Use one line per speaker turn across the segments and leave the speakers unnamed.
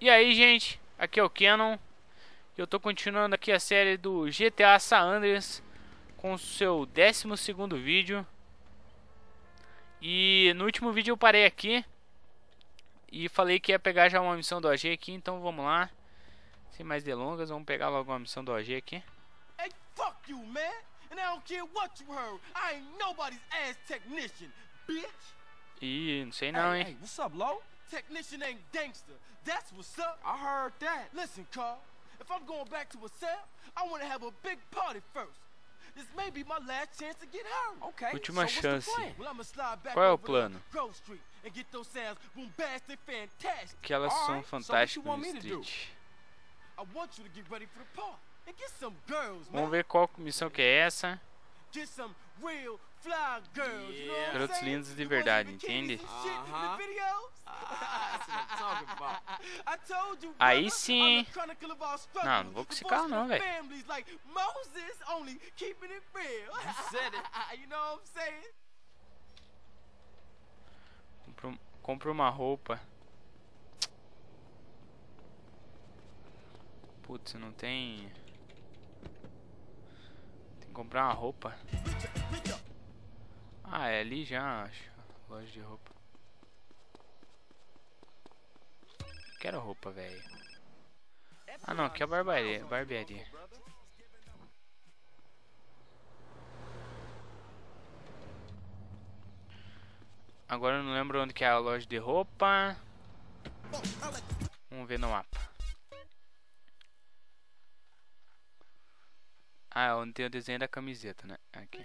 E aí, gente, aqui é o Canon. Eu tô continuando aqui a série do GTA San Andreas com o seu 12 segundo vídeo. E no último vídeo eu parei aqui e falei que ia pegar já uma missão do AG aqui, então vamos lá. Sem mais delongas, vamos pegar logo uma missão do AG aqui.
Hey, fuck you, man. And I don't care what you heard. I ain't nobody's ass technician, bitch.
Ih, não sei não,
hey,
hein.
hey, what's up, Low? Technician ain't gangster. That's what's up. I heard that. Listen, Carl. If I'm going back to a cell, I want to have a big party first. This may be my last chance to get her. Okay.
Última
so
chance.
Well, I'ma slide back
Qual é o plano?
Grove Street and get those sounds bombastic, fantastic.
Que elas são fantásticas no? Street.
I want you to get ready for the party and get some girls, man.
Vamos ver qual missão que é essa.
Get some real I'm
Garotos lindos de verdade, entende? Aí sim. Não, não vou com esse carro não, velho. Compro, compro uma roupa. Putz, não tem. Tem que comprar uma roupa. Ah, é ali já, acho. Loja de roupa. Quero roupa, velho. Ah, não, aqui é a barbearia. barbearia. Agora eu não lembro onde que é a loja de roupa. Vamos ver no mapa. Ah, é onde tem o desenho da camiseta, né? Aqui.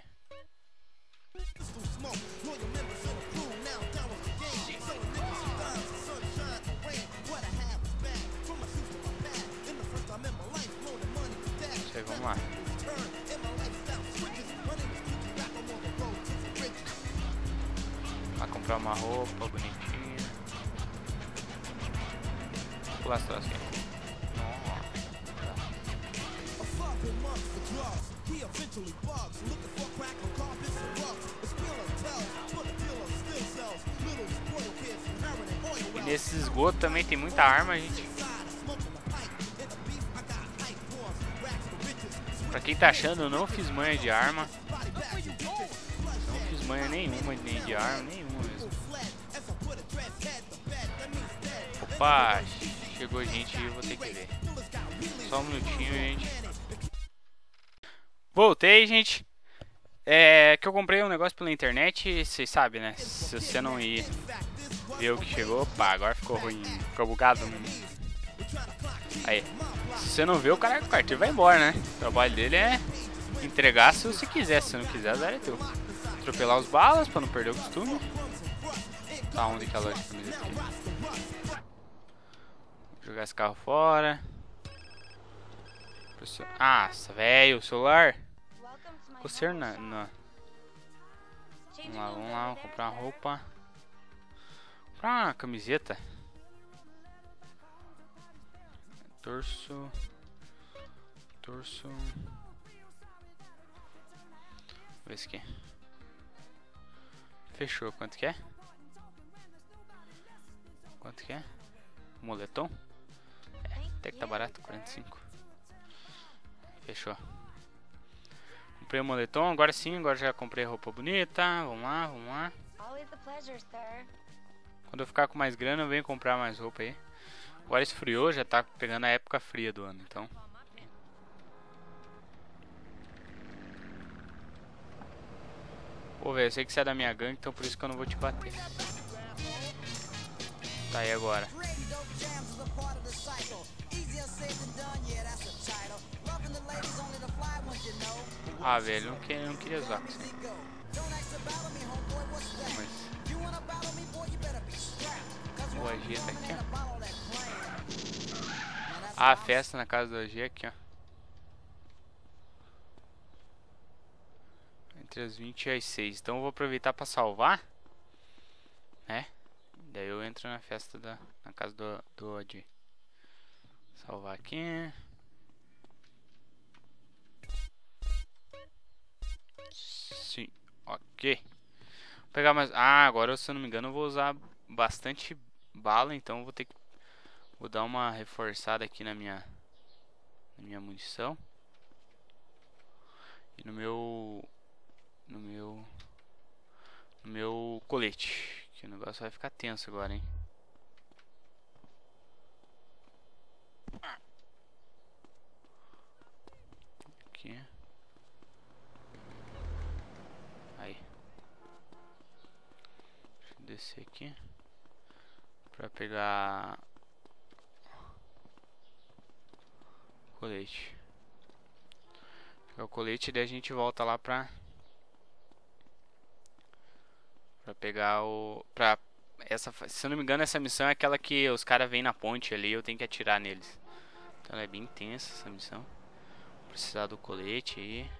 Aí, vamos lá. Vai comprar uma roupa bonitinha. Pular as troças aqui. E nesse esgoto também tem muita arma, gente. Pra quem tá achando, eu não fiz manha de arma. Não fiz manha nenhuma nem de arma, nenhuma mesmo. Opa, chegou gente e eu vou ter que ver. Só um minutinho, gente. Voltei, gente. É que eu comprei um negócio pela internet, vocês sabem, né? Se você não ir ver o que chegou, pá, agora ficou ruim, ficou bugado. Aí, se você não vê, o cara com carteira vai embora, né? O trabalho dele é entregar se você quiser, se não quiser, azar é teu. Atropelar os balas pra não perder o costume. Tá onde que a loja de camiseta aqui? Jogar esse carro fora. Nossa, velho, o celular. Coceiro na, na. Vamos lá, vamos lá, vamos comprar roupa. Comprar uma camiseta. Torso. Torso. Vê esse aqui. Fechou, quanto que é? Quanto que é? Moletom? É, até que tá barato, 45. Fechou. Comprei o moletom, agora sim, agora já comprei roupa bonita. Vamos lá, vamos lá. Quando eu ficar com mais grana, eu venho comprar mais roupa aí. Agora esfriou, já tá pegando a época fria do ano, então. Pô, velho, eu sei que você é da minha gangue, então por isso que eu não vou te bater. Tá aí agora. Ah, velho, não, que, não queria isso. Mas... O AG tá aqui, ó. Ah, a festa na casa do AG aqui, ó. Entre as 20 e as 6. Então eu vou aproveitar pra salvar. Né? Daí eu entro na festa da na casa do, do AG. Salvar aqui. Ok. Vou pegar mais. Ah, agora se eu não me engano eu vou usar bastante bala, então vou ter que Vou dar uma reforçada aqui na minha na minha munição. E no meu no meu no meu colete, que o negócio vai ficar tenso agora, hein? Aqui. Aí. Deixa eu descer aqui pra pegar colete. Pegar o colete e daí a gente volta lá pra pra pegar o pra essa se eu não me engano essa missão é aquela que os caras vêm na ponte ali, eu tenho que atirar neles. Então é bem intensa essa missão. Vou precisar do colete aí.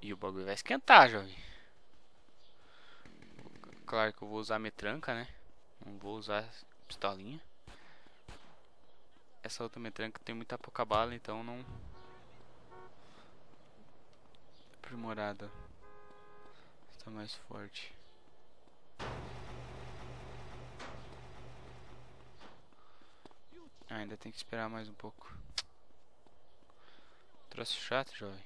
E o bagulho vai esquentar, jovem. Claro que eu vou usar metranca, né? Não vou usar pistolinha. Essa outra metranca tem muita pouca bala, então não... Aprimorada. Está mais forte. Ah, ainda tem que esperar mais um pouco. Troço chato, jovem.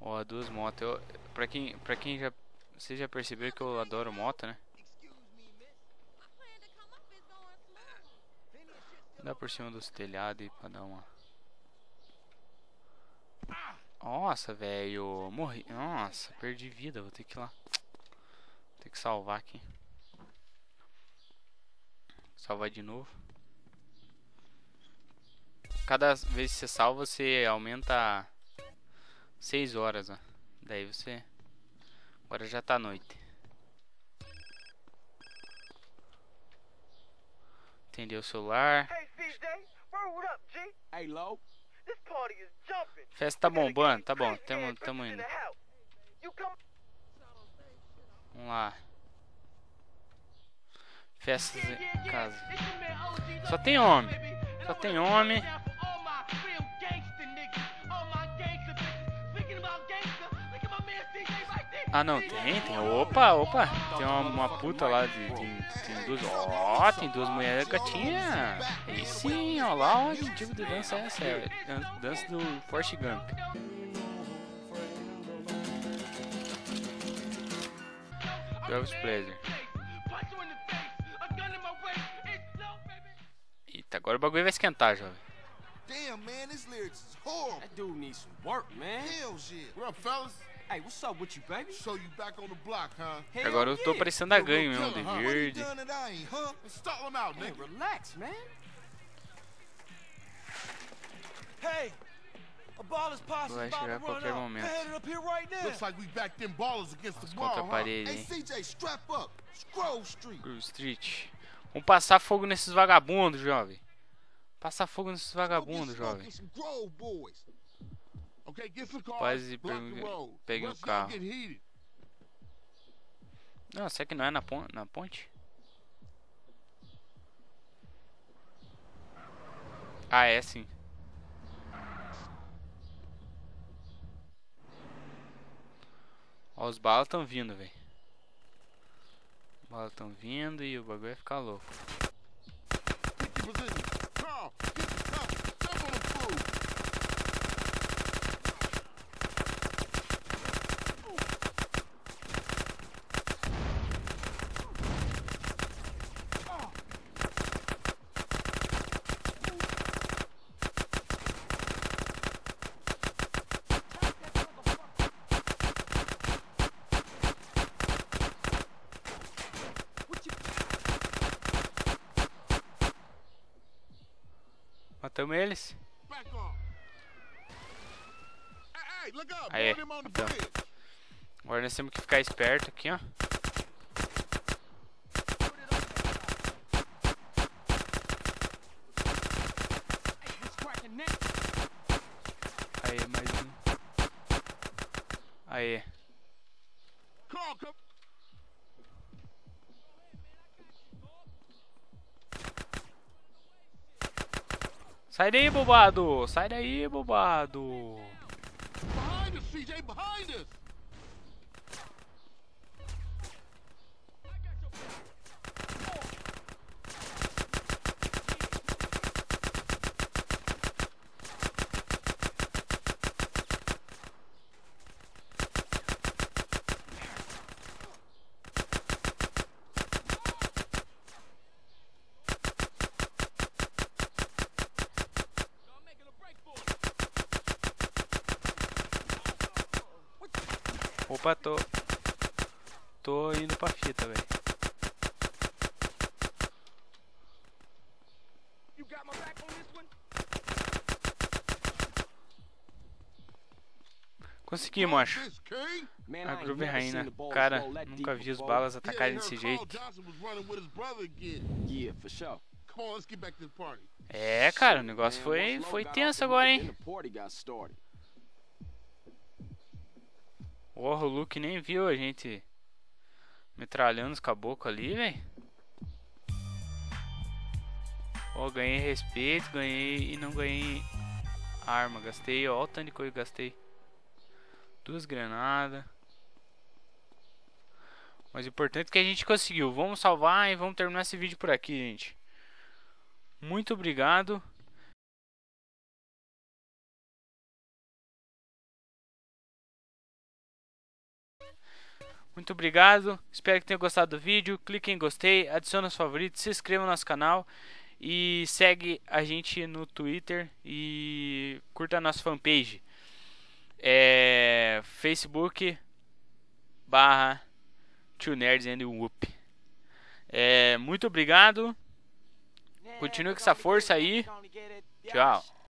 Ó, duas motos. Eu, pra quem, pra quem já... Vocês já perceberam que eu adoro moto, né? Dá por cima dos telhados aí pra dar uma... Nossa, velho. Morri. Nossa, perdi vida. Vou ter que ir lá. Vou ter que salvar aqui. Salvar de novo. Cada vez que você salva, você aumenta 6 horas, ó. Daí você... Agora já tá noite. Atender o celular. Festa tá bombando, tá bom, tamo, tamo indo. Vamos lá. Festas em casa. Só tem homem. Só tem homem. Ah não, tem, tem. Opa, opa. Tem uma, uma puta lá de. Tem, tem duas. Ó, tem duas mulheres gatinhas. Aí sim, ó lá, ó, que tipo de dança é essa? É dan- dança do Forrest Gump. Elvis Presley. Eita, agora o bagulho vai esquentar, jovem.
Damn, man, this lyrics is horrible.
That dude needs some work, man.
Hell yeah.
What up, fellas?
Hey, what's up with you, baby?
So you back on the block, huh?
Hell
Agora eu tô parecendo a ganho
yo,
mesmo, de verde.
Hey, relax, man.
Hey,
Vai
about
chegar a
to run
qualquer momento.
They're headed up here right now.
Looks like we backed them ballers against the
As contra a
wall, huh?
parede,
Hey,
hein?
CJ, strap up. Scroll Street.
Grove Street. Vamos passar fogo nesses vagabundos, jovem. Passar fogo nesses vagabundos, jovem. Peguei um
Let's not
carro. Não, será que não é na, pon na ponte? Ah, é sim. Ó, os balas tão vindo, velho. Balas tão vindo e o bagulho vai ficar louco.
Get your position. Carl, get the cover. Jump on the fool.
Matamos eles.
Back off. Hey, hey, look up.
Aê,
Board him on the
então.
bridge.
Agora nós temos que ficar esperto aqui, ó. Aí, mais um. Aí. Sai daí, bobado! Sai daí, bobado!
Behind us, CJ, behind us.
Opa, tô. Tô indo pra fita, velho.
You got my back on this one?
Conseguimos, acho.
This King?
Man,
A Groove Rainha. Cara, nunca vi os balas atacarem desse jeito.
Johnson was running with his brother again.
Yeah, for sure.
Come on, let's get back to the party.
É, cara, o negócio foi, foi tenso agora, hein? O Luke nem viu a gente metralhando os caboclos ali, velho. Ó, ganhei respeito, ganhei e não ganhei arma. Gastei, ó, o tanto de coisa que gastei. Duas granadas. Mas o importante é que a gente conseguiu. Vamos salvar e vamos terminar esse vídeo por aqui, gente. Muito obrigado. Muito obrigado. Espero que tenham gostado do vídeo. Clique em gostei, adicione os favoritos, se inscreva no nosso canal e segue a gente no Twitter e curta a nossa fanpage. É Facebook barra Two Nerds and Whoop. É, muito obrigado. Continue com essa força aí. Tchau.